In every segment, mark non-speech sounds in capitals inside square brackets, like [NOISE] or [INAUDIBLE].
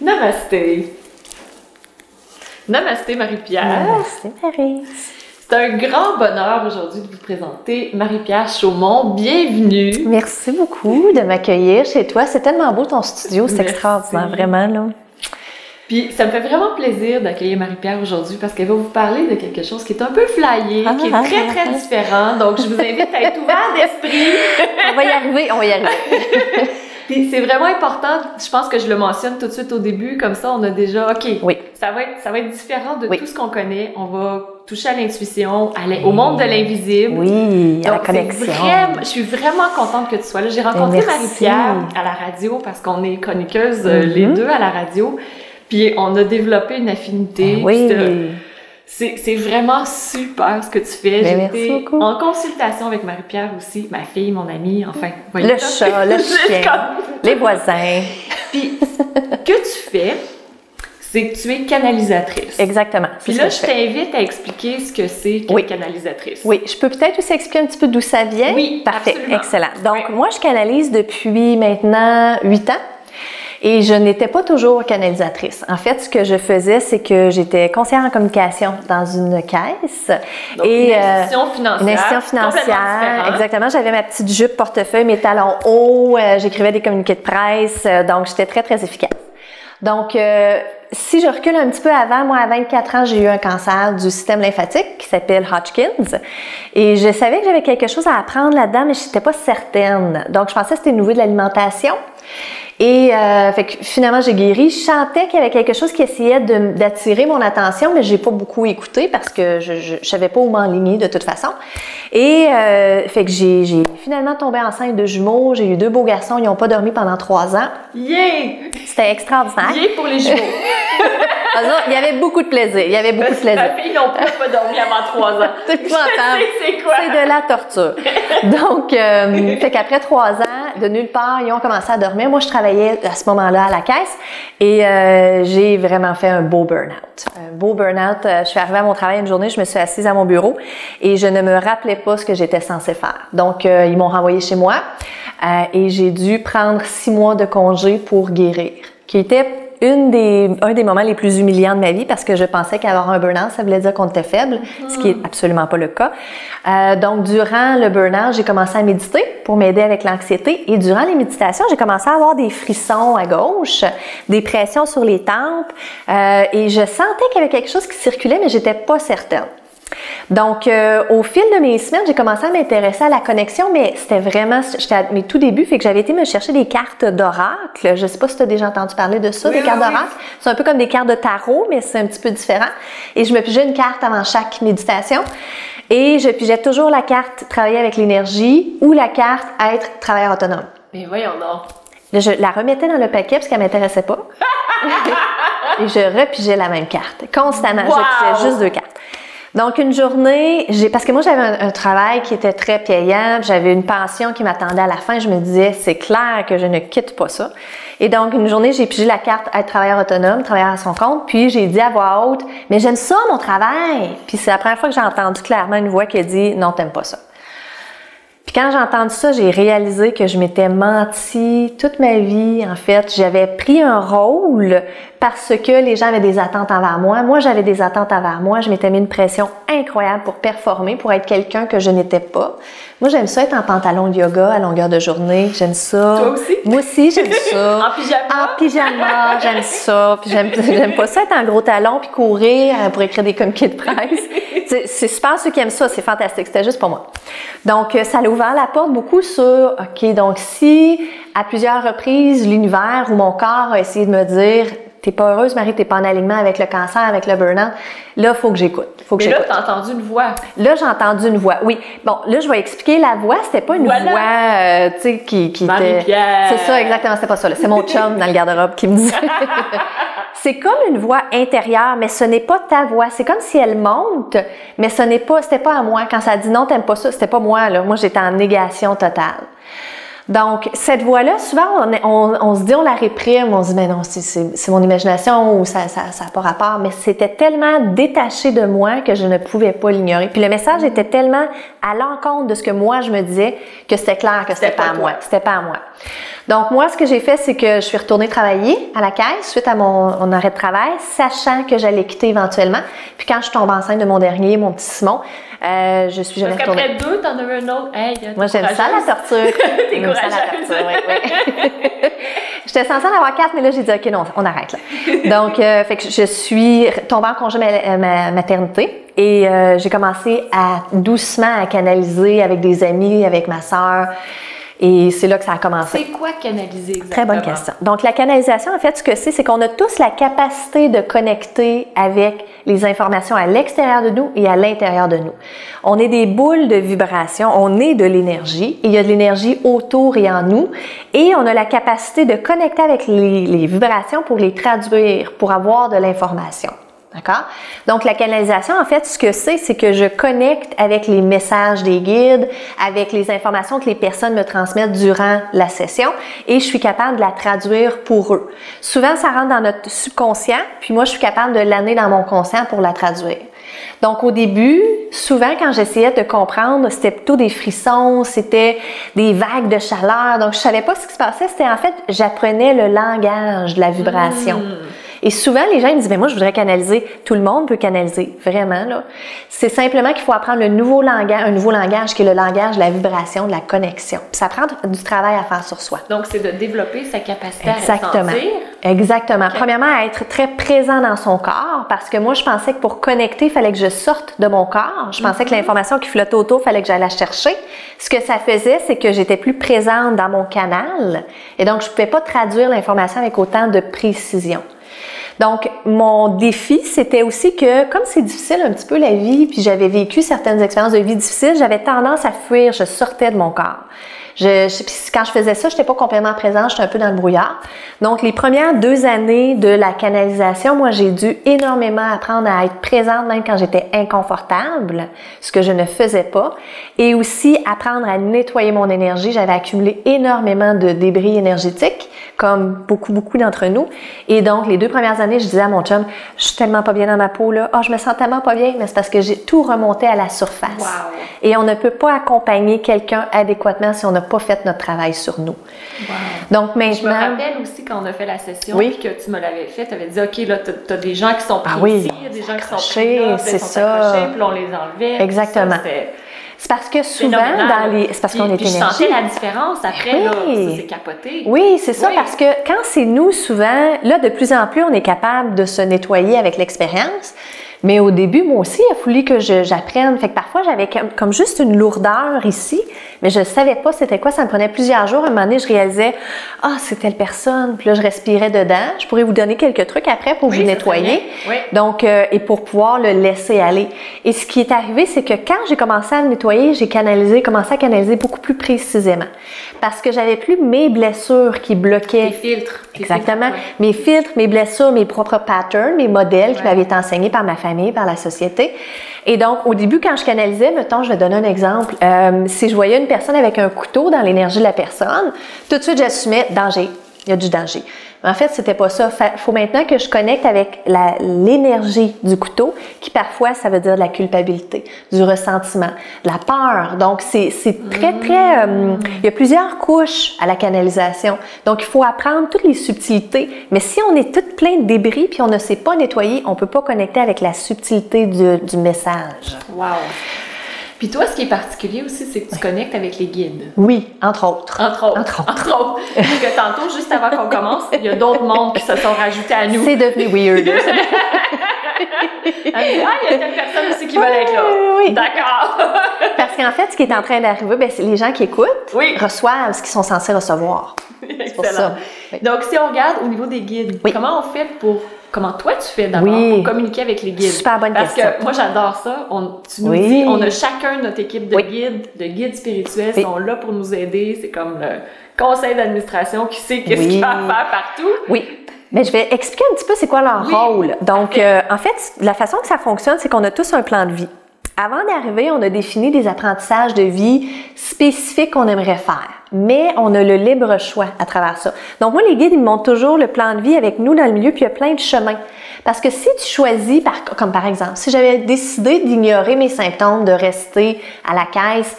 Namasté. Namasté Marie-Pierre. Namasté Marie. C'est un grand bonheur aujourd'hui de vous présenter Marie-Pierre Chaumont. Bienvenue. Merci beaucoup de m'accueillir chez toi. C'est tellement beau ton studio, c'est extraordinaire, vraiment là. Puis ça me fait vraiment plaisir d'accueillir Marie-Pierre aujourd'hui parce qu'elle va vous parler de quelque chose qui est un peu flyé, qui est Ah, très très différent. Donc je vous invite à être ouvert d'esprit. [LAUGHS] On va y arriver, on va y arriver. [LAUGHS] Puis c'est vraiment important, je pense que je le mentionne tout de suite au début, comme ça on a déjà, ok, Oui. ça va être, ça va être différent de Oui. tout ce qu'on connaît. On va toucher à l'intuition, au monde de l'invisible. Oui, à la Donc, c'est connexion. vraiment- je suis vraiment contente que tu sois là. J'ai rencontré. Marie-Pierre à la radio parce qu'on est chroniqueuses euh, Mhm. les deux à la radio. Puis on a développé une affinité. Oui. Puis C'est vraiment super ce que tu fais. Ben, J'étais merci beaucoup. en consultation avec Marie-Pierre aussi, ma fille, mon amie, enfin. voilà. Le chat, le [LAUGHS] chien, les voisins. Puis, ce que tu fais, c'est que tu es canalisatrice. Exactement. Puis là, je que t'invite à expliquer ce que c'est qu'une Oui. canalisatrice. Oui, je peux peut-être aussi expliquer un petit peu d'où ça vient. Oui, parfait, absolument. excellent. Donc Oui. moi, je canalise depuis maintenant huit ans. Et je n'étais pas toujours canalisatrice. En fait, ce que je faisais, c'est que j'étais conseillère en communication dans une caisse. Donc, et, une euh, institution financière. Une institution financière, exactement. J'avais ma petite jupe portefeuille, mes talons hauts, euh, j'écrivais des communiqués de presse, euh, donc j'étais très, très efficace. Donc, euh, si je recule un petit peu avant, moi, à 24 ans, j'ai eu un cancer du système lymphatique qui s'appelle Hodgkin's. Et je savais que j'avais quelque chose à apprendre là-dedans, mais je n'étais pas certaine. Donc, je pensais que c'était au niveau de l'alimentation. Et euh, fait que finalement, j'ai guéri. Je sentais qu'il y avait quelque chose qui essayait d'attirer mon attention, mais j'ai pas beaucoup écouté parce que je, je, je savais pas où m'enligner de toute façon. Et euh, fait que j'ai j'ai finalement tombé enceinte de jumeaux. J'ai eu deux beaux garçons. Ils n'ont pas dormi pendant trois ans. Yeah! C'était extraordinaire. Yeah pour les jumeaux. [LAUGHS] Autres, Il y avait beaucoup de plaisir. Il y avait beaucoup de plaisir. Ma fille non plus pas dormi avant trois ans. [LAUGHS] C'est c'est quoi. C'est de la torture. [LAUGHS] Donc, euh, fait qu'après trois ans, de nulle part, ils ont commencé à dormir. Moi, je travaillais à ce moment-là à la caisse et euh, j'ai vraiment fait un beau burn-out. Un beau burn-out. Euh, je suis arrivée à mon travail une journée, je me suis assise à mon bureau et je ne me rappelais pas ce que j'étais censée faire. Donc, euh, ils m'ont renvoyé chez moi et j'ai dû prendre six mois de congé pour guérir, qui était un des moments les plus humiliants de ma vie parce que je pensais qu'avoir un burn-out, ça voulait dire qu'on était faible, ce qui est absolument pas le cas. Euh, donc, durant le burn-out, j'ai commencé à méditer pour m'aider avec l'anxiété et durant les méditations, j'ai commencé à avoir des frissons à gauche, des pressions sur les tempes euh, et je sentais qu'il y avait quelque chose qui circulait, mais j'étais pas certaine. Donc, euh, au fil de mes semaines, j'ai commencé à m'intéresser à la connexion, mais c'était vraiment, j'étais à mes tout débuts, fait que j'avais été me chercher des cartes d'oracle. Je sais pas si tu as déjà entendu parler de ça, Oui, des oui, cartes oui. d'oracle. C'est un peu comme des cartes de tarot, mais c'est un petit peu différent. Et je me pigeais une carte avant chaque méditation. Et je pigeais toujours la carte travailler avec l'énergie ou la carte être travailleur autonome. Mais voyons donc. Je la remettais dans le paquet parce qu'elle m'intéressait pas. [LAUGHS] Et je repigeais la même carte. Constamment. Wow! Je pigeais juste deux cartes. Donc, une journée, j'ai, parce que moi, j'avais un, travail qui était très payant, j'avais une pension qui m'attendait à la fin. Je me disais, c'est clair que je ne quitte pas ça. Et donc, une journée, j'ai pigé la carte être travailleur autonome, travailleur à son compte, puis j'ai dit à voix haute, mais j'aime ça, mon travail. Puis c'est la première fois que j'ai entendu clairement une voix qui a dit, non, t'aimes pas ça. Quand j'ai entendu ça, j'ai réalisé que je m'étais menti toute ma vie. En fait, j'avais pris un rôle parce que les gens avaient des attentes envers moi. Moi, j'avais des attentes envers moi. Je m'étais mis une pression incroyable pour performer, pour être quelqu'un que je n'étais pas. Moi, j'aime ça être en pantalon de yoga à longueur de journée. J'aime ça. Toi aussi? Moi aussi, j'aime [LAUGHS] ça. En pyjama? En pyjama, j'aime ça. Puis j'aime, pas ça être en gros talon puis courir euh, pour écrire des communiqués de presse. [LAUGHS] C'est, super ceux qui aiment ça, c'est fantastique. C'était juste pour moi. Donc, euh, ça a ouvert la porte beaucoup sur, OK, donc si à plusieurs reprises, l'univers ou mon corps a essayé de me dire, t'es pas heureuse, Marie, t'es pas en alignement avec le cancer, avec le burn-out, là, faut que j'écoute. Faut que Mais là, t'as entendu une voix. Là, j'ai entendu une voix. Oui. Bon, là, je vais expliquer la voix. C'était pas une Voilà. voix, euh, tu sais, qui, qui. Marie-Pierre. C'est ça, exactement. C'était pas ça. là. C'est mon [LAUGHS] chum dans le garde-robe qui me disait. [LAUGHS] c'est comme une voix intérieure, mais ce n'est pas ta voix. C'est comme si elle monte, mais ce n'est pas, c'était pas à moi. Quand ça a dit non, t'aimes pas ça, c'était pas moi, là. Moi, j'étais en négation totale. Donc, cette voix-là, souvent, on, est- on- on se dit, on la réprime, on se dit, mais non, c'est- mon imagination ou ça n'a ça, ça a pas rapport. Mais c'était tellement détaché de moi que je ne pouvais pas l'ignorer. Puis le message était tellement à l'encontre de ce que moi je me disais que c'était clair que c'était pas pas à moi. C'était pas à moi. Donc, moi, ce que j'ai fait, c'est que je suis retournée travailler à la caisse suite à mon, arrêt de travail, sachant que j'allais quitter éventuellement. Puis quand je tombe enceinte de mon dernier, mon petit Simon, euh, je suis jamais Parce retournée. qu'après deux, t'en avais un autre. Hey, Moi, j'aime ça la torture. [LAUGHS] T'es ça la courageuse. torture, oui, oui. J'étais censée en avoir quatre, mais là, j'ai dit, OK, non, on arrête là. [LAUGHS] Donc, euh, fait que je suis tombée en congé ma- ma- maternité et euh, j'ai commencé à doucement à canaliser avec des amis, avec ma sœur. Et c'est là que ça a commencé. C'est quoi canaliser exactement? Très bonne question. Donc, la canalisation, en fait, ce que c'est, c'est qu'on a tous la capacité de connecter avec les informations à l'extérieur de nous et à l'intérieur de nous. On est des boules de vibration, on est de l'énergie, et il y a de l'énergie autour et en nous, et on a la capacité de connecter avec les, les vibrations pour les traduire, pour avoir de l'information. D'accord? Donc, la canalisation, en fait, ce que c'est, c'est que je connecte avec les messages des guides, avec les informations que les personnes me transmettent durant la session et je suis capable de la traduire pour eux. Souvent, ça rentre dans notre subconscient, puis moi, je suis capable de l'amener dans mon conscient pour la traduire. Donc, au début, souvent, quand j'essayais de comprendre, c'était plutôt des frissons, c'était des vagues de chaleur. Donc, je savais pas ce qui se passait. C'était en fait, j'apprenais le langage de la vibration. Et souvent, les gens ils me disent, mais moi, je voudrais canaliser. Tout le monde peut canaliser, vraiment. là. C'est simplement qu'il faut apprendre le nouveau langage, un nouveau langage qui est le langage de la vibration, de la connexion. Puis ça prend du travail à faire sur soi. Donc, c'est de développer sa capacité Exactement. à ressentir. Exactement. Premièrement, à être très présent dans son corps, parce que moi, je pensais que pour connecter, il fallait que je sorte de mon corps. Je pensais que l'information qui flottait autour, il fallait que j'aille la chercher. Ce que ça faisait, c'est que j'étais plus présente dans mon canal, et donc je pouvais pas traduire l'information avec autant de précision. Donc, mon défi, c'était aussi que, comme c'est difficile un petit peu la vie, puis j'avais vécu certaines expériences de vie difficiles, j'avais tendance à fuir, je sortais de mon corps. Je, je- puis quand je faisais ça, je n'étais pas complètement présente, j'étais un peu dans le brouillard. Donc, les premières deux années de la canalisation, moi, j'ai dû énormément apprendre à être présente même quand j'étais inconfortable, ce que je ne faisais pas, et aussi apprendre à nettoyer mon énergie. J'avais accumulé énormément de débris énergétiques, comme beaucoup, beaucoup d'entre nous. Et donc, les deux premières années, je disais à mon chum, je suis tellement pas bien dans ma peau, là. Ah, je me sens tellement pas bien, mais c'est parce que j'ai tout remonté à la surface. Wow. Et on ne peut pas accompagner quelqu'un adéquatement si on n'a pas fait notre travail sur nous. Wow. Donc Je me maintenant, rappelle aussi quand on a fait la session, Oui. puis que tu me l'avais fait, tu avais dit, OK, là, t'as as des gens qui sont pris Ah oui, ici, il y a des gens qui sont pris là, c'est ça. accrochés, puis là, on les enlevait. Exactement. c'est parce que souvent dans les, c'est parce qu'on est puis je énergie. sentais la différence après, là, Oui. ça s'est capoté. Oui, c'est ça, Oui. parce que quand c'est nous, souvent, là, de plus en plus, on est capable de se nettoyer avec l'expérience. Mais au début, moi aussi, il a fallu que j'apprenne. Fait que parfois, j'avais comme, comme juste une lourdeur ici, mais je savais pas c'était quoi. Ça me prenait plusieurs jours. À un moment donné, je réalisais, ah, c'est telle personne. Puis là, je respirais dedans. Je pourrais vous donner quelques trucs après pour Oui, vous nettoyer. Oui. Donc, euh, et pour pouvoir le laisser aller. Et ce qui est arrivé, c'est que quand j'ai commencé à le nettoyer, j'ai canalisé, commencé à canaliser beaucoup plus précisément. Parce que j'avais plus mes blessures qui bloquaient Les filtres. Exactement. filtres, ouais. Mes filtres, mes blessures, mes propres patterns, mes modèles qui m'avaient été enseignés par ma famille, par la société. Et donc, au début, quand je canalisais, mettons, je vais donner un exemple. Euh, si je voyais une personne avec un couteau dans l'énergie de la personne, tout de suite, j'assumais danger. Il y a du danger. En fait, c'était pas ça. Il faut maintenant que je connecte avec l'énergie du couteau, qui parfois, ça veut dire de la culpabilité, du ressentiment, de la peur. Donc, c'est c'est très, très... euh, il y a plusieurs couches à la canalisation. Donc, il faut apprendre toutes les subtilités. Mais si on est toutes plein de débris puis on ne sait pas nettoyer, on peut pas connecter avec la subtilité du, du message. Wow. Puis toi, ce qui est particulier aussi, c'est que tu connectes avec les guides. Oui, entre autres. Entre autres. Entre autres. Entre autres. Parce que tantôt, juste avant qu'on commence, il y a d'autres mondes qui se sont rajoutés à nous. C'est devenu weird. [LAUGHS] Ah, il y a telle personne aussi qui veut être là. Oui, oui. D'accord. [LAUGHS] Parce qu'en fait, ce qui est en train d'arriver, ben, c'est les gens qui écoutent Oui. reçoivent ce qu'ils sont censés recevoir. C'est pour ça. Oui. Donc, si on regarde au niveau des guides, Oui. comment on fait pour. Comment toi tu fais d'abord Oui. pour communiquer avec les guides? Super bonne Parce question. que moi j'adore ça. On, tu nous Oui. dis, on a chacun notre équipe de Oui. guides, de guides spirituels, Oui. sont là pour nous aider. C'est comme le conseil d'administration qui sait qu'est-ce qu'il y a à faire partout. Oui. Mais je vais expliquer un petit peu c'est quoi leur rôle. Donc, euh, en fait, la façon que ça fonctionne, c'est qu'on a tous un plan de vie. Avant d'arriver, on a défini des apprentissages de vie spécifiques qu'on aimerait faire. Mais on a le libre choix à travers ça. Donc, moi, les guides, ils montrent toujours le plan de vie avec nous dans le milieu, puis il y a plein de chemins. Parce que si tu choisis, par, comme par exemple, si j'avais décidé d'ignorer mes symptômes, de rester à la caisse,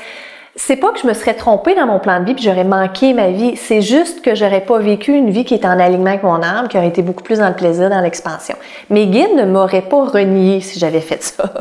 c'est pas que je me serais trompée dans mon plan de vie puis j'aurais manqué ma vie. C'est juste que j'aurais pas vécu une vie qui est en alignement avec mon âme, qui aurait été beaucoup plus dans le plaisir, dans l'expansion. Mes guides ne m'auraient pas renié si j'avais fait ça. [LAUGHS]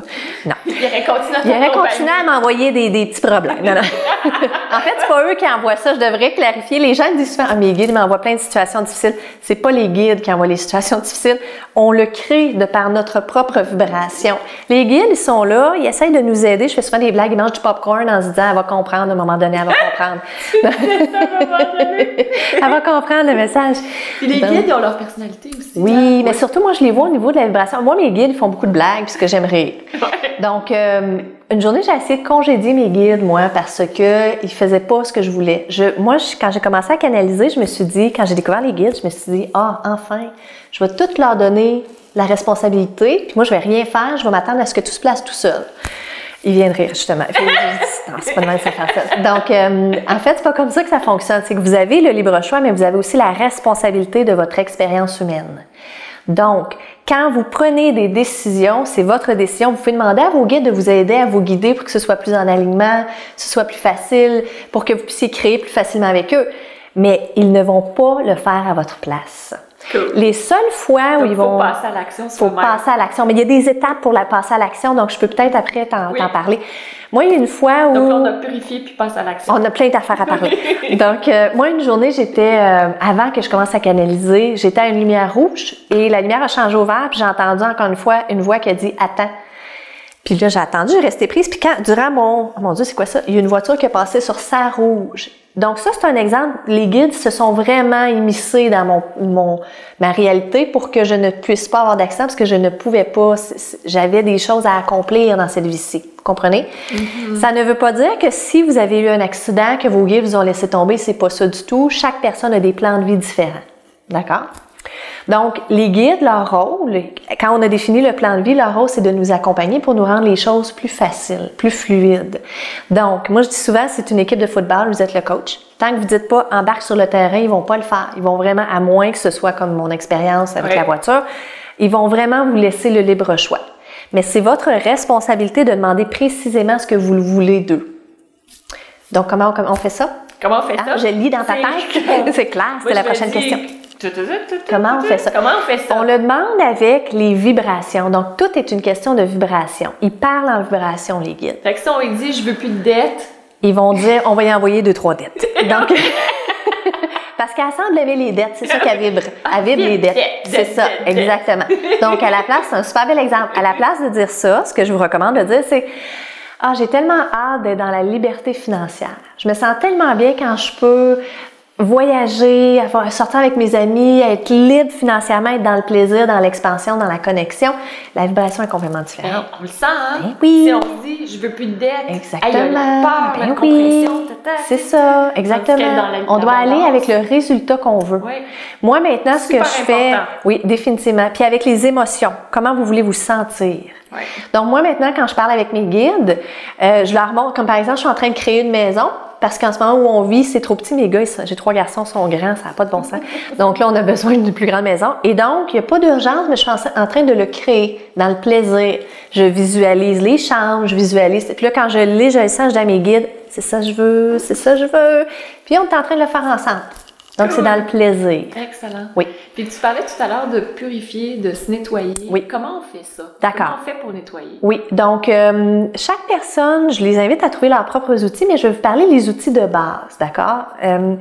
Non. Ils auraient continué à, Ils auraient continué à m'envoyer des, des, petits problèmes. Non, non. en fait, c'est pas eux qui envoient ça. Je devrais clarifier. Les gens disent souvent, ah, mes guides m'envoient plein de situations difficiles. C'est pas les guides qui envoient les situations difficiles. On le crée de par notre propre vibration. Les guides, ils sont là, ils essayent de nous aider. Je fais souvent des blagues, ils mangent du popcorn en se disant, elle va comprendre, à un moment donné, elle va comprendre. [LAUGHS] elle va comprendre le message. Puis les guides, ils ont leur personnalité aussi. Oui, mais surtout, moi, je les vois au niveau de la vibration. Moi, mes guides, ils font beaucoup de blagues puisque j'aimerais. Donc, euh, une journée, j'ai essayé de congédier mes guides, moi, parce que ils faisaient pas ce que je voulais. Je, moi, quand j'ai commencé à canaliser, je me suis dit, quand j'ai découvert les guides, je me suis dit, ah, enfin, je vais tout leur donner la responsabilité, puis moi, je vais rien faire, je vais m'attendre à ce que tout se place tout seul. Il vient de rire, justement. non, c'est pas de même ça. Donc, euh, en fait, c'est pas comme ça que ça fonctionne. C'est que vous avez le libre choix, mais vous avez aussi la responsabilité de votre expérience humaine. Donc, quand vous prenez des décisions, c'est votre décision. Vous pouvez demander à vos guides de vous aider à vous guider pour que ce soit plus en alignement, que ce soit plus facile, pour que vous puissiez créer plus facilement avec eux. Mais ils ne vont pas le faire à votre place. Les seules fois où ils vont. Faut passer à l'action. Faut passer à l'action. Mais il y a des étapes pour la passer à l'action, donc je peux peut-être après t'en parler. Moi, il y a une fois où. Donc là, on a purifié puis passe à l'action. On a plein d'affaires à parler. [LAUGHS] donc, euh, moi, une journée, j'étais, euh, avant que je commence à canaliser, j'étais à une lumière rouge et la lumière a changé au vert, puis j'ai entendu encore une fois une voix qui a dit Attends. Puis là, j'ai attendu, j'ai resté prise. Puis quand, durant mon, oh mon Dieu, c'est quoi ça? Il y a une voiture qui est passée sur sa rouge. Donc ça, c'est un exemple. Les guides se sont vraiment immiscés dans mon, mon, ma réalité pour que je ne puisse pas avoir d'accent parce que je ne pouvais pas. J'avais des choses à accomplir dans cette vie-ci. Vous comprenez? Mm-hmm. Ça ne veut pas dire que si vous avez eu un accident, que vos guides vous ont laissé tomber, c'est pas ça du tout. Chaque personne a des plans de vie différents. D'accord? Donc, les guides, leur rôle, quand on a défini le plan de vie, leur rôle, c'est de nous accompagner pour nous rendre les choses plus faciles, plus fluides. Donc, moi, je dis souvent, c'est une équipe de football, vous êtes le coach. Tant que vous dites pas embarque sur le terrain, ils vont pas le faire. Ils vont vraiment, à moins que ce soit comme mon expérience avec la voiture, ils vont vraiment vous laisser le libre choix. Mais c'est votre responsabilité de demander précisément ce que vous voulez d'eux. Donc, comment on, fait ça? Comment on fait ah, ça? je lis dans ta tête. [LAUGHS] c'est clair, c'était la prochaine question. Comment on fait ça? Comment on fait ça? On le demande avec les vibrations. Donc, tout est une question de vibration. Ils parlent en vibration, les guides. Fait que si on lui dit « je veux plus de dettes », ils vont dire « on va y envoyer deux, trois dettes [LAUGHS] ». Donc... [LAUGHS] Parce qu'elle semble aimer les dettes, c'est ça qu'elle vibre. Elle vibre les dettes. C'est ça, exactement. Donc, à la place, c'est un super bel exemple. À la place de dire ça, ce que je vous recommande de dire, c'est ah, j'ai tellement hâte d'être dans la liberté financière. Je me sens tellement bien quand je peux voyager, avoir, sortir avec mes amis, être libre financièrement, être dans le plaisir, dans l'expansion, dans la connexion, la vibration est complètement différente. on le sent, hein? Ben oui. Si on dit, je veux plus de dettes, exactement. la peur, ben oui. C'est ça, exactement. On doit aller avec le résultat qu'on veut. Oui. Moi, maintenant, ce que je fais, oui, définitivement. Puis avec les émotions, comment vous voulez vous sentir? Donc, moi, maintenant, quand je parle avec mes guides, euh, je leur montre, comme par exemple, je suis en train de créer une maison, parce qu'en ce moment où on vit, c'est trop petit. Mes gars, j'ai trois garçons, sont grands, ça n'a pas de bon sens. [LAUGHS] Donc là, on a besoin d'une plus grande maison. Et donc, il n'y a pas d'urgence, mais je suis en train de le créer dans le plaisir. Je visualise les chambres, je visualise. Puis là, quand je lis, je le sens, je dis à mes guides, c'est ça que je veux, c'est ça que je veux. Puis on est en train de le faire ensemble. Donc, c'est dans le plaisir. Excellent. Oui. Puis tu parlais tout à l'heure de purifier, de se nettoyer. Oui. Comment on fait ça? D'accord. Comment on fait pour nettoyer? Oui. Donc, euh, chaque personne, je les invite à trouver leurs propres outils, mais je vais vous parler des outils de base, d'accord? Euh,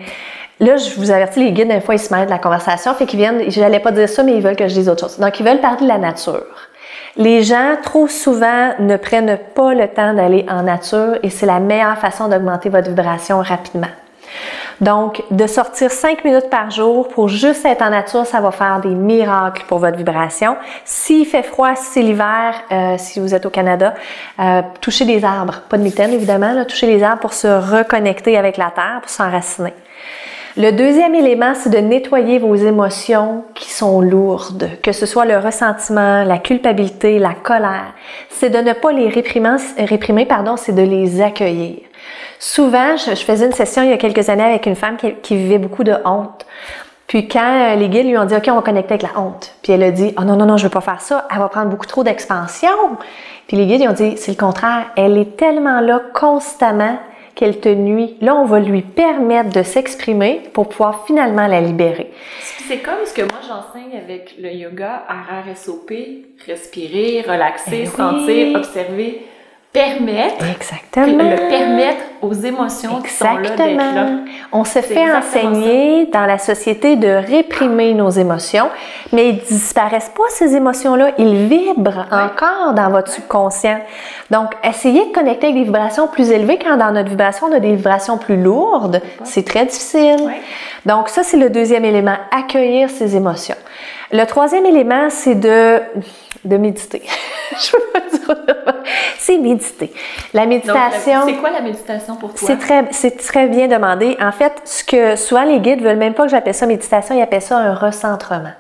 là, je vous avertis, les guides, des fois, ils se mêlent de la conversation, fait qu'ils viennent, je n'allais pas dire ça, mais ils veulent que je dise autre chose. Donc, ils veulent parler de la nature. Les gens, trop souvent, ne prennent pas le temps d'aller en nature et c'est la meilleure façon d'augmenter votre vibration rapidement. Donc, de sortir 5 minutes par jour pour juste être en nature, ça va faire des miracles pour votre vibration. S'il fait froid, si c'est l'hiver, euh, si vous êtes au Canada, euh, touchez des arbres, pas de mitaine évidemment, là, touchez les arbres pour se reconnecter avec la terre, pour s'enraciner. Le deuxième élément, c'est de nettoyer vos émotions qui sont lourdes, que ce soit le ressentiment, la culpabilité, la colère. C'est de ne pas les réprimer pardon, c'est de les accueillir. Souvent, je, faisais une session il y a quelques années avec une femme qui, vivait beaucoup de honte. Puis quand euh, les guides lui ont dit OK, on va connecter avec la honte. Puis elle a dit "Oh non non non, je veux pas faire ça, elle va prendre beaucoup trop d'expansion." Puis les guides lui ont dit "C'est le contraire, elle est tellement là constamment qu'elle te nuit, là, on va lui permettre de s'exprimer pour pouvoir finalement la libérer. C'est comme ce que moi j'enseigne avec le yoga, RRSOP, respirer, relaxer, Eh sentir, observer, permettre, Exactement. le permettre aux émotions qui sont là d'être là. Exactement. On se fait exactement enseigner dans la société de réprimer nos émotions, mais ils disparaissent pas ces émotions-là, ils vibrent encore dans votre subconscient. Donc, essayez de connecter avec des vibrations plus élevées quand dans notre vibration, on a des vibrations plus lourdes. C'est très difficile. Donc, ça, c'est le deuxième élément, accueillir ses émotions. Le troisième élément, c'est de, de méditer. [LAUGHS] Je autrement. [LAUGHS] C'est méditer. La méditation. c'est quoi la méditation pour toi? C'est très, c'est très bien demandé. En fait, ce que souvent les guides veulent même pas que j'appelle ça méditation, ils appellent ça un recentrement.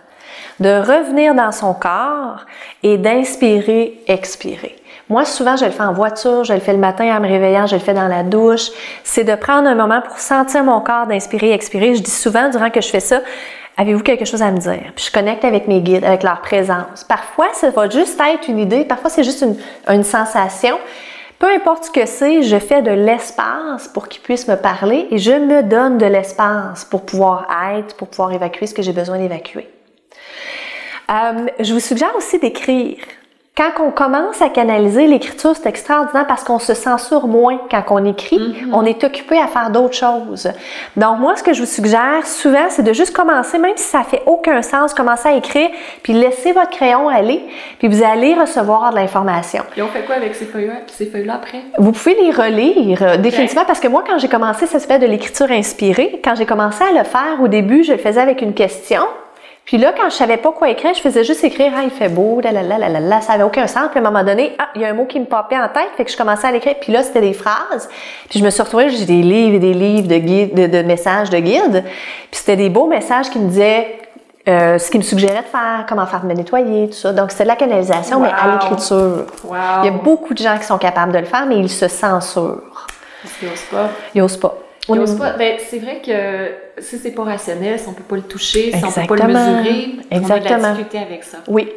De revenir dans son corps et d'inspirer, expirer. Moi, souvent, je le fais en voiture, je le fais le matin en me réveillant, je le fais dans la douche. C'est de prendre un moment pour sentir mon corps, d'inspirer, expirer. Je dis souvent, durant que je fais ça, avez-vous quelque chose à me dire? Puis je connecte avec mes guides, avec leur présence. Parfois, ça va juste être une idée, parfois c'est juste une, sensation. Peu importe ce que c'est, je fais de l'espace pour qu'ils puissent me parler et je me donne de l'espace pour pouvoir être, pour pouvoir évacuer ce que j'ai besoin d'évacuer. Euh, je vous suggère aussi d'écrire. Quand on commence à canaliser l'écriture, c'est extraordinaire parce qu'on se censure moins quand on écrit. On est occupé à faire d'autres choses. Donc moi, ce que je vous suggère souvent, c'est de juste commencer, même si ça fait aucun sens, commencer à écrire, puis laissez votre crayon aller, puis vous allez recevoir de l'information. Et on fait quoi avec ces feuilles-là, ces feuilles-là après? Vous pouvez les relire euh, définitivement parce que moi, quand j'ai commencé, ça se fait de l'écriture inspirée. Quand j'ai commencé à le faire, au début, je le faisais avec une question. Puis là, quand je savais pas quoi écrire, je faisais juste écrire « Ah, il fait beau, là, là, là, là, là. Ça avait aucun sens. Puis à un moment donné, ah, il y a un mot qui me popait en tête, fait que je commençais à l'écrire. Puis là, c'était des phrases. Puis je me suis retrouvée, j'ai des livres et des livres de, guide, de, de messages de guide. Puis c'était des beaux messages qui me disaient euh, ce qui me suggérait de faire, comment faire me nettoyer, tout ça. Donc, c'était de la canalisation, mais à l'écriture. Wow! Il y a beaucoup de gens qui sont capables de le faire, mais ils se censurent. Parce qu'ils osent pas. Ils n'osent pas. Ils osent pas. Ben, c'est vrai que si c'est pas rationnel, si on peut pas le toucher, si on peut pas le Exactement. mesurer, on a de Exactement. la difficulté avec ça. Oui.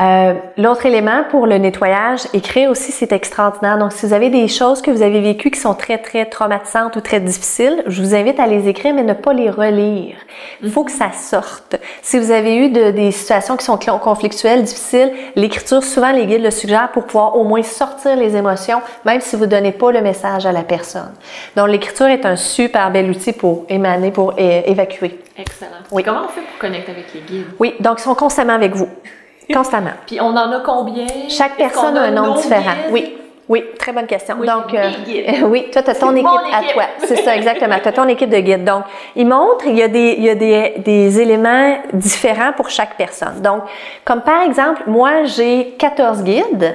Euh, L'autre élément pour le nettoyage, écrire aussi, c'est extraordinaire. Donc, si vous avez des choses que vous avez vécues qui sont très, très traumatisantes ou très difficiles, je vous invite à les écrire, mais ne pas les relire. Il faut que ça sorte. Si vous avez eu de- des situations qui sont conflictuelles, difficiles, l'écriture, souvent, les guides le suggèrent pour pouvoir au moins sortir les émotions, même si vous ne donnez pas le message à la personne. Donc, l'écriture est un super bel outil pour émaner, pour é- évacuer. Excellent. Oui. Comment on fait pour connecter avec les guides? Oui, donc ils sont constamment avec vous. [LAUGHS] Constamment. Puis on en a combien? Chaque Est-ce personne a un nom nos différent. guides? Oui. Oui, très bonne question. Oui, Donc, euh, [LAUGHS] oui, toi, tu as ton [LAUGHS] équipe, mon à équipe. toi. C'est ça, exactement. Tu as ton équipe de guides. Donc, ils montrent, il y a, des, il y a des, des éléments différents pour chaque personne. Donc, comme par exemple, moi, j'ai 14 guides,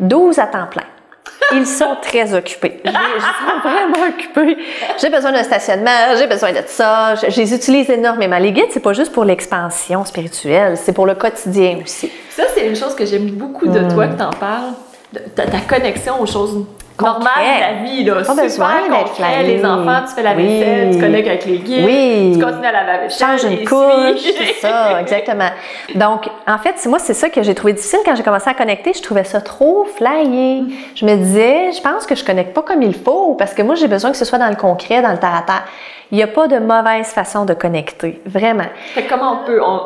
12 à temps plein. Ils sont très occupés. [LAUGHS] Je suis vraiment occupée. J'ai besoin d'un stationnement, j'ai besoin de ça. Je, je les utilise énormément. Les guides, c'est pas juste pour l'expansion spirituelle, c'est pour le quotidien aussi. Ça, c'est une chose que j'aime beaucoup de toi que t'en parles. de- Ta, ta connexion aux choses normales de la vie, là. Pas Super besoin d'être concret. Les enfants, tu fais la Oui. vaisselle, tu connectes avec les guides, Oui. tu continues à laver la vaisselle. change une couche, c'est ça, [LAUGHS] exactement. Donc, en fait, moi, c'est ça que j'ai trouvé difficile quand j'ai commencé à connecter. Je trouvais ça trop flyé. Je me disais, je pense que je connecte pas comme il faut parce que moi, j'ai besoin que ce soit dans le concret, dans le terre à terre. Il n'y a pas de mauvaise façon de connecter, vraiment. Fait que comment on peut... On,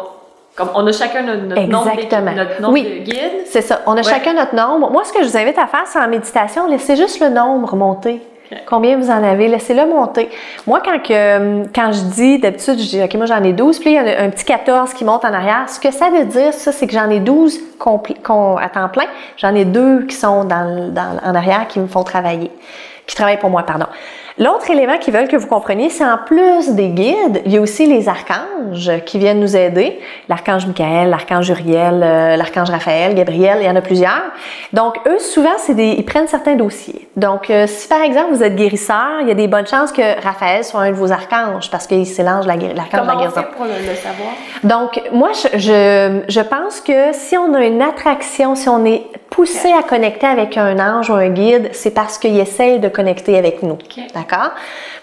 comme on a chacun notre, notre nombre, d'équipe- Exactement. notre nombre Oui. de guides. C'est ça. On a chacun notre nombre. Moi, ce que je vous invite à faire, c'est en méditation, laissez juste le nombre monter. Combien vous en avez? Laissez-le monter. Moi, quand, que, euh, quand je dis, d'habitude, je dis, OK, moi, j'en ai 12, puis il y a un, petit 14 qui monte en arrière. Ce que ça veut dire, ça, c'est que j'en ai 12 compl- con- à temps plein. J'en ai deux qui sont dans, en arrière qui me font travailler, qui travaillent pour moi, pardon. L'autre élément qu'ils veulent que vous compreniez, c'est en plus des guides, il y a aussi les archanges qui viennent nous aider. L'archange Michael, l'archange Uriel, euh, l'archange Raphaël, Gabriel, il y en a plusieurs. Donc, eux, souvent, c'est des, ils prennent certains dossiers. Donc, euh, si par exemple vous êtes guérisseur, il y a des bonnes chances que Raphaël soit un de vos archanges parce qu'il guéri- l'archange de la Comment guérison. fait pour le, le savoir? Donc, moi, je, je, je pense que si on a une attraction, si on est poussé à connecter avec un ange ou un guide, c'est parce qu'il essaye de connecter avec nous. D'accord?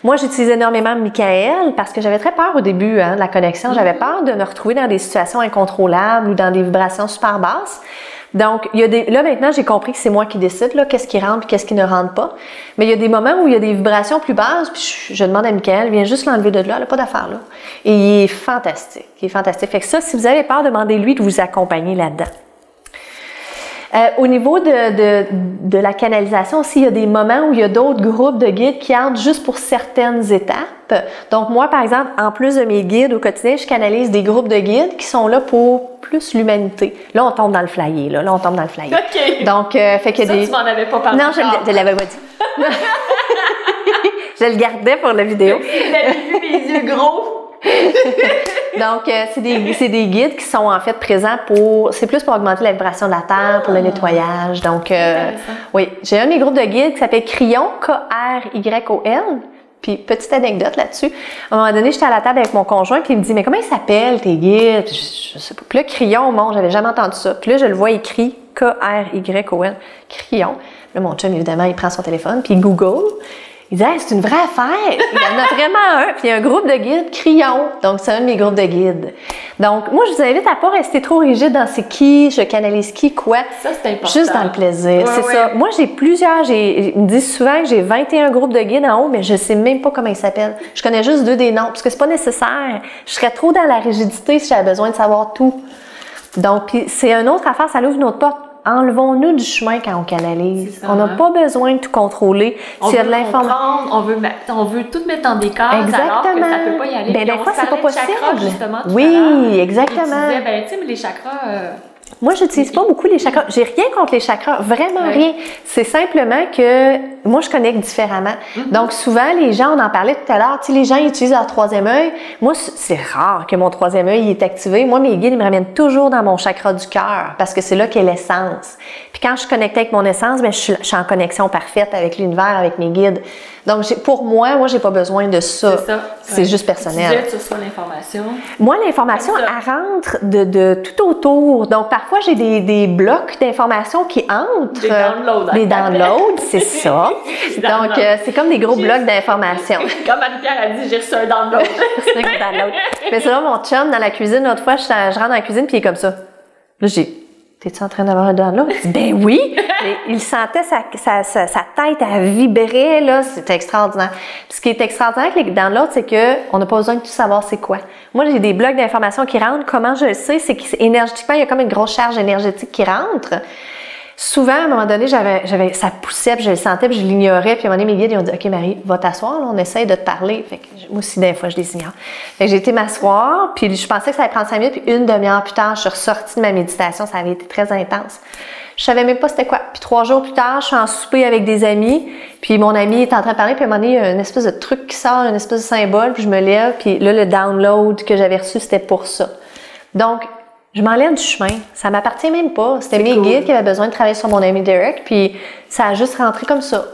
Moi, j'utilise énormément Michael parce que j'avais très peur au début hein, de la connexion. J'avais peur de me retrouver dans des situations incontrôlables ou dans des vibrations super basses. Donc, il y a là maintenant, j'ai compris que c'est moi qui décide là, qu'est-ce qui rentre et qu'est-ce qui ne rentre pas. Mais il y a des moments où il y a des vibrations plus basses, je, demande à Michael, viens juste l'enlever de là, là pas d'affaire là. Et il est fantastique, il est fantastique. Fait que ça, si vous avez peur, demandez-lui de vous accompagner là-dedans. Euh, au niveau de, de, de, la canalisation aussi, il y a des moments où il y a d'autres groupes de guides qui entrent juste pour certaines étapes. Donc moi, par exemple, en plus de mes guides au quotidien, je canalise des groupes de guides qui sont là pour plus l'humanité. Là, on tombe dans le flyer. Là, là on tombe dans le flyer. [LAUGHS] OK. Donc, euh, fait que Ça, des... tu m'en avais pas parlé. Non, je, je l'avais pas dit. [LAUGHS] je le gardais pour la vidéo. [LAUGHS] J'avais vu mes yeux gros. [LAUGHS] Donc, euh, c'est des, des guides qui sont en fait présents pour. C'est plus pour augmenter la vibration de la terre, pour le nettoyage. Donc, euh, oui, j'ai un de mes groupes de guides qui s'appelle Cryon, K-R-Y-O-N. Puis, petite anecdote là-dessus. À un moment donné, j'étais à la table avec mon conjoint, puis il me dit Mais comment ils s'appellent tes guides Puis je, je sais pas. Puis là, Cryon, mon, j'avais jamais entendu ça. Puis là, je le vois écrit K-R-Y-O-N. Cryon. Là, mon chum, évidemment, il prend son téléphone, puis il Google. Il dit, Hey, c'est une vraie affaire. Il y en a vraiment un. Puis il y a un groupe de guides, Cryon. Donc, c'est un de mes groupes de guides. Donc, moi, je vous invite à pas rester trop rigide dans c'est qui, je canalise qui, quoi. Ça, c'est important. Juste dans le plaisir, Ouais, c'est ouais. ça. Moi, j'ai plusieurs, j'ai, ils me disent souvent que j'ai 21 groupes de guides en haut, mais je sais même pas comment ils s'appellent. Je connais juste deux des noms, parce que c'est pas nécessaire. Je serais trop dans la rigidité si j'avais besoin de savoir tout. Donc, c'est une autre affaire, ça ouvre une autre porte. Enlevons-nous du chemin quand on canalise. Ça, On n'a hein? pas besoin de tout contrôler. On veut de l'information. on veut, mettre- on veut tout mettre dans des cases alors que Exactement. ça peut pas y aller. Ben, des fois, c'est pas chakras, possible. justement, tout Oui, à exactement. Et tu disais, ben, tu sais, mais les chakras, euh, Moi, j'utilise pas beaucoup les chakras. J'ai rien contre les chakras, vraiment Ouais. rien. C'est simplement que moi, je connecte différemment. Mm-hmm. Donc, souvent, les gens, on en parlait tout à l'heure, tu sais, les gens utilisent leur troisième œil. Moi, c'est rare que mon troisième œil il est activé. Moi, mes guides, ils me ramènent toujours dans mon chakra du cœur parce que c'est là qu'est l'essence. Puis quand je suis connectée avec mon essence, ben, je, suis, je suis en connexion parfaite avec l'univers, avec mes guides. Donc, pour moi, moi, j'ai pas besoin de ça. c'est Ouais. juste personnel. tu reçois l'information. Moi, l'information, elle rentre de, de tout autour. Donc, parfois, j'ai des, des blocs d'informations qui entrent. Des downloads, hein, Des downloads, c'est [LAUGHS] ça. Donc, downloads. euh, c'est comme des gros blocs d'informations. [LAUGHS] Comme Marie-Pierre a dit, j'ai reçu un download. [LAUGHS] Un download. Mais c'est là, mon chum, dans la cuisine, l'autre fois, je, je rentre dans la cuisine, puis il est comme ça. Là, j'ai T'es-tu en train d'avoir un download? Ben oui! Il sentait sa, sa, sa, tête, elle vibrait, là. C'était extraordinaire. Puis ce qui est extraordinaire les downloads, c'est que on n'a pas besoin de tout savoir c'est quoi. Moi, j'ai des blocs d'informations qui rentrent. Comment je le sais? C'est qu'énergétiquement, il y a comme une grosse charge énergétique qui rentre. Souvent, à un moment donné, j'avais, j'avais, ça poussait, puis je le sentais, puis je l'ignorais. Puis à un moment donné, mes guides, ils ont dit, OK, Marie, va t'asseoir, là, on essaye de te parler. Fait que moi aussi, des fois, je les ignore. Fait que j'ai été m'asseoir, puis je pensais que ça allait prendre cinq minutes, puis une demi-heure plus tard, je suis ressortie de ma méditation. Ça avait été très intense. Je savais même pas c'était quoi. Puis trois jours plus tard, je suis en souper avec des amis, puis mon ami est en train de parler, puis à un moment donné, il y a une espèce de truc qui sort, une espèce de symbole, puis je me lève, puis là, le download que j'avais reçu, c'était pour ça. Donc, je m'enlève du chemin. Ça m'appartient même pas. C'était mes cool. guides qui avaient besoin de travailler sur mon ami Derek, puis ça a juste rentré comme ça.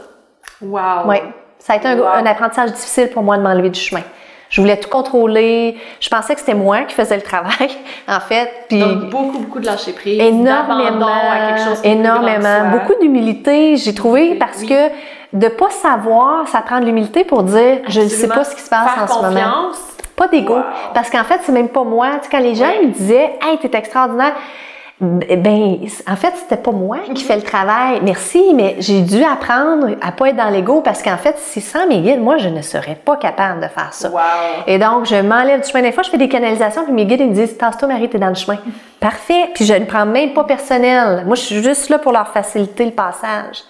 Wow. Oui. Ça a été un, Wow. un apprentissage difficile pour moi de m'enlever du chemin. Je voulais tout contrôler. Je pensais que c'était moi qui faisais le travail, [LAUGHS] en fait. Puis Donc, beaucoup, beaucoup de lâcher prise. énormément, à quelque chose énormément, beaucoup d'humilité. J'ai trouvé parce Oui. que de pas savoir, ça prend de l'humilité pour dire je ne sais pas ce qui se passe Faire en ce moment. Pas d'ego. Wow. Parce qu'en fait, c'est même pas moi. Tu sais, quand les gens me disaient, hey, t'es extraordinaire. Ben, en fait, c'était pas moi qui fais le travail. Merci, mais j'ai dû apprendre à pas être dans l'ego parce qu'en fait, si sans mes guides, moi, je ne serais pas capable de faire ça. Wow. Et donc, je m'enlève du chemin. Des fois, je fais des canalisations, puis mes guides, ils me disent, tasse-toi, Marie, t'es dans le chemin. Parfait. Puis je ne prends même pas personnel. Moi, je suis juste là pour leur faciliter le passage.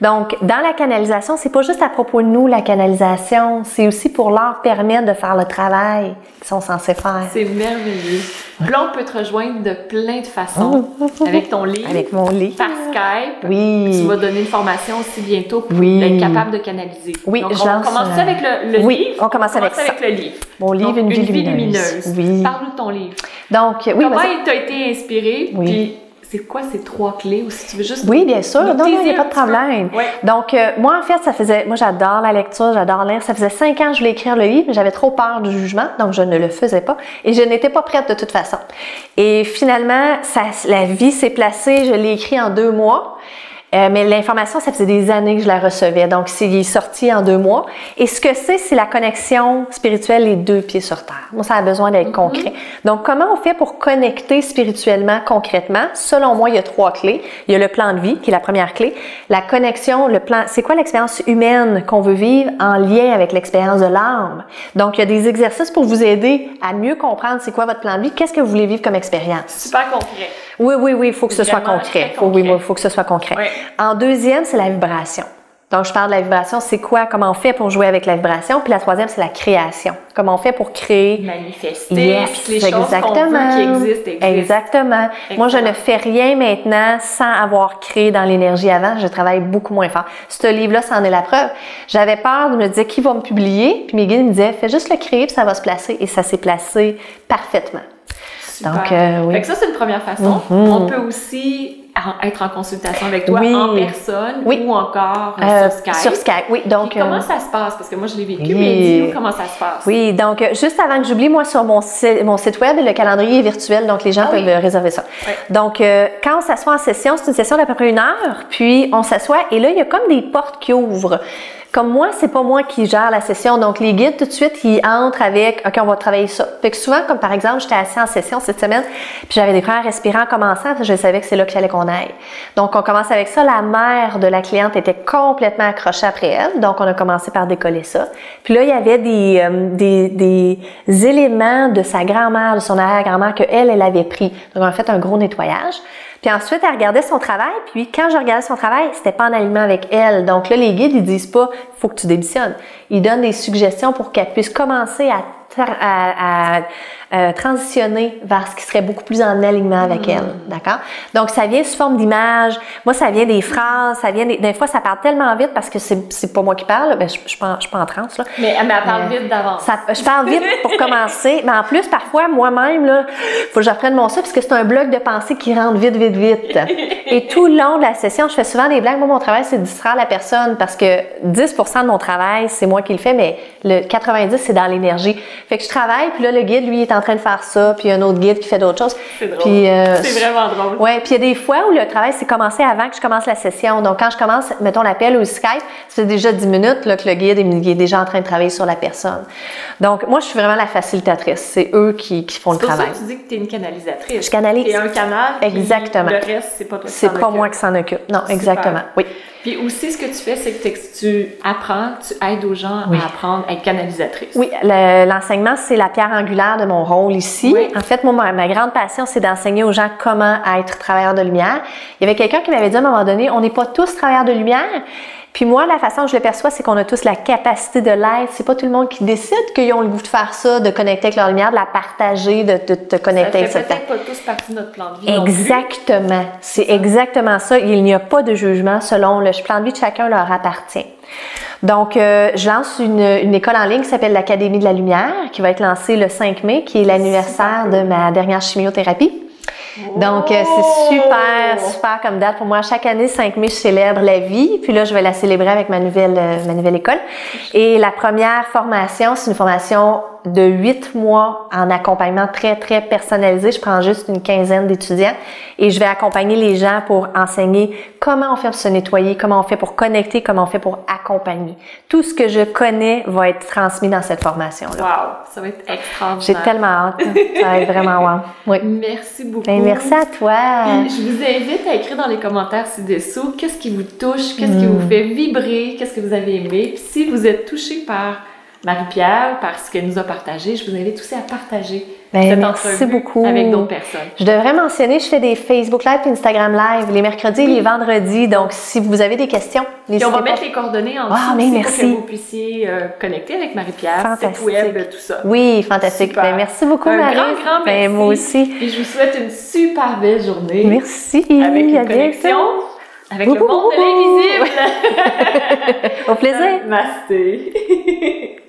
Donc, dans la canalisation, c'est pas juste à propos de nous, la canalisation. C'est aussi pour leur permettre de faire le travail qu'ils sont censés faire. C'est merveilleux. Puis là, on peut te rejoindre de plein de façons. [LAUGHS] avec ton livre, Avec mon livre. par Skype. Oui. Tu vas donner une formation aussi bientôt pour Oui. être capable de canaliser. Oui, Donc, on commence euh, avec le, le oui, livre. on commence avec ça. le livre. Mon livre, Donc, Une vie lumineuse. Oui. Parle-nous de ton livre. Donc, oui, Comment il t'a été inspiré? Oui. Puis, c'est quoi ces trois clés? Ou si tu veux juste Oui, bien sûr. Non, non, il n'y a pas de problème. Ouais. Donc, euh, moi, en fait, ça faisait. Moi, j'adore la lecture, j'adore lire. Ça faisait cinq ans que je voulais écrire le livre, mais j'avais trop peur du jugement, donc je ne le faisais pas. Et je n'étais pas prête de toute façon. Et finalement, ça, la vie s'est placée. Je l'ai écrit en deux mois. Euh, mais l'information, ça faisait des années que je la recevais. Donc, c'est il est sorti en deux mois. Et ce que c'est, c'est la connexion spirituelle, les deux pieds sur terre. Moi, ça a besoin d'être concret. Donc, comment on fait pour connecter spirituellement, concrètement? Selon moi, il y a trois clés. Il y a le plan de vie, qui est la première clé. La connexion, le plan, c'est quoi l'expérience humaine qu'on veut vivre en lien avec l'expérience de l'âme? Donc, il y a des exercices pour vous aider à mieux comprendre c'est quoi votre plan de vie, qu'est-ce que vous voulez vivre comme expérience? Super concret. Oui, oui, oui, il faut que ce soit concret. Faut- oui, il faut que ce soit concret. En deuxième, c'est la vibration. Donc, je parle de la vibration, c'est quoi, comment on fait pour jouer avec la vibration? Puis la troisième, c'est la création. Comment on fait pour créer? Manifester, Yes, les choses qu'on exactement. qui existent, existent. Exactement. Moi, je ne fais rien maintenant sans avoir créé dans l'énergie avant. Je travaille beaucoup moins fort. Ce livre-là, c'en est la preuve. J'avais peur de me dire qui va me publier, puis mes guides me disaient, fais juste le créer, puis ça va se placer. Et ça s'est placé parfaitement. Super. Donc, euh, oui. Fait que ça, c'est une première façon. Mhm. On peut aussi être en consultation avec toi Oui. en personne Oui. ou encore euh, Euh, sur Skype. Sur Skype, oui. Donc, Puis comment euh, ça se passe? Parce que moi, je l'ai vécu, oui. mais dis-nous comment ça se passe. Oui, donc juste avant que j'oublie, moi sur mon site, mon site web, le calendrier est virtuel, donc les gens Ah peuvent réserver ça. Donc euh, quand on s'assoit en session, c'est une session d'à peu près une heure, puis on s'assoit et là il y a comme des portes qui ouvrent. Comme moi, c'est pas moi qui gère la session, donc les guides tout de suite ils entrent avec OK, on va travailler ça. Fait que souvent, comme par exemple, j'étais assis en session cette semaine, puis j'avais des premiers respirants en commençant, je savais que c'est là qu'il fallait qu'on aille. Donc on commence avec ça. La mère de la cliente était complètement accrochée après elle, donc on a commencé par décoller ça. Puis là, il y avait des, euh, des, des éléments de sa grand-mère, de son arrière-grand-mère que elle, elle avait pris. Donc on a fait un gros nettoyage. Puis ensuite, elle regardait son travail. Puis quand je regardais son travail, c'était pas en alignement avec elle. Donc là, les guides, ils disent pas, faut que tu démissionnes. Ils donnent des suggestions pour qu'elle puisse commencer à, tra- à, à, euh, transitionner vers ce qui serait beaucoup plus en alignement avec elle. D'accord? Donc ça vient sous forme d'image. Moi, ça vient des phrases. Ça vient des, des fois, ça parle tellement vite parce que c'est, pas moi qui parle. Ben, je, je, suis pas en- je suis pas en transe, là. Mais, mais elle parle Euh, vite d'avance. Je parle vite pour commencer, mais en plus, parfois, moi-même, là, faut que j'apprenne mon ça, parce que c'est un bloc de pensée qui rentre vite, vite, vite. Et tout le long de la session, je fais souvent des blagues. Moi, mon travail, c'est de distraire la personne, parce que 10 de mon travail, c'est moi qui le fais, mais le 90, c'est dans l'énergie. Fait que je travaille, puis là, le guide, lui, est en train de faire ça, puis un autre guide qui fait d'autres choses. C'est drôle. Euh, [LAUGHS] c'est vraiment drôle. Ouais, puis il y a des fois où le travail s'est commencé avant que je commence la session. Donc, quand je commence, mettons l'appel ou le Skype, fait déjà 10 minutes là, que le guide est, déjà en train de travailler sur la personne. Donc, moi, je suis vraiment la facilitatrice. C'est eux qui, qui font le C'est pour ça travail. que tu dis que tu es une canalisatrice. Je canalise. Tu un canal. Exactement. Le reste, c'est pas toi qui C'est pas occupe. moi qui s'en occupe. Non, Super. exactement. Oui. Puis aussi, ce que tu fais, c'est que tu apprends, tu aides aux gens Oui. à apprendre à être canalisatrice. Oui, le- l'enseignement, c'est la pierre angulaire de mon rôle ici. Oui. En fait, moi, ma, ma grande passion, c'est d'enseigner aux gens comment être travailleur de lumière. Il y avait quelqu'un qui m'avait dit à un moment donné, on n'est pas tous travailleurs de lumière. Puis moi, la façon que je le perçois, c'est qu'on a tous la capacité de l'être. C'est pas tout le monde qui décide qu'ils ont le goût de faire ça, de connecter avec leur lumière, de la partager, de, te Ça connecter fait avec cette peut-être pas tous partie de notre plan de vie. Exactement. C'est exactement ça. Il n'y a pas de jugement selon le plan de vie de chacun leur appartient. Donc, euh, je lance une, une école en ligne qui s'appelle l'Académie de la Lumière, qui va être lancée le 5 mai, qui est l'anniversaire de ma dernière chimiothérapie. Donc, euh, c'est super, super comme date pour moi. Chaque année, 5 mai, je célèbre la vie. Puis là, je vais la célébrer avec ma nouvelle, euh, ma nouvelle école. Et la première formation, c'est une formation de 8 mois en accompagnement très, très personnalisé. Je prends juste une quinzaine d'étudiants et je vais accompagner les gens pour enseigner comment on fait pour se nettoyer, comment on fait pour connecter, comment on fait pour accompagner. Tout ce que je connais va être transmis dans cette formation-là. Wow, ça va être J'ai extraordinaire. tellement hâte. Ça va être vraiment wow. Oui. Merci beaucoup. Ben, merci à toi. Je vous invite à écrire dans les commentaires ci-dessous qu'est-ce qui vous touche, qu'est-ce qui Hmm. vous fait vibrer, qu'est-ce que vous avez aimé. Puis si vous êtes touché par Marie-Pierre, par ce qu'elle nous a partagé, je vous invite aussi à partager Ben, cette merci beaucoup. avec d'autres personnes. Je devrais mentionner, je fais des Facebook Live et Instagram Live les mercredis et les vendredis. Donc, si vous avez des questions, n'hésitez on va pas. mettre les coordonnées en Ah, dessous merci. pour que vous puissiez euh, connecter avec Marie-Pierre, site Fantastique. web, tout ça. Oui, fantastique. Ben, merci beaucoup, Un Marie. grand, grand merci. Ben, moi aussi. Et je vous souhaite une super belle journée. Merci. Avec une À connexion avec le Ouhou, monde de l'invisible. [LAUGHS] Au plaisir. Masté. [LAUGHS]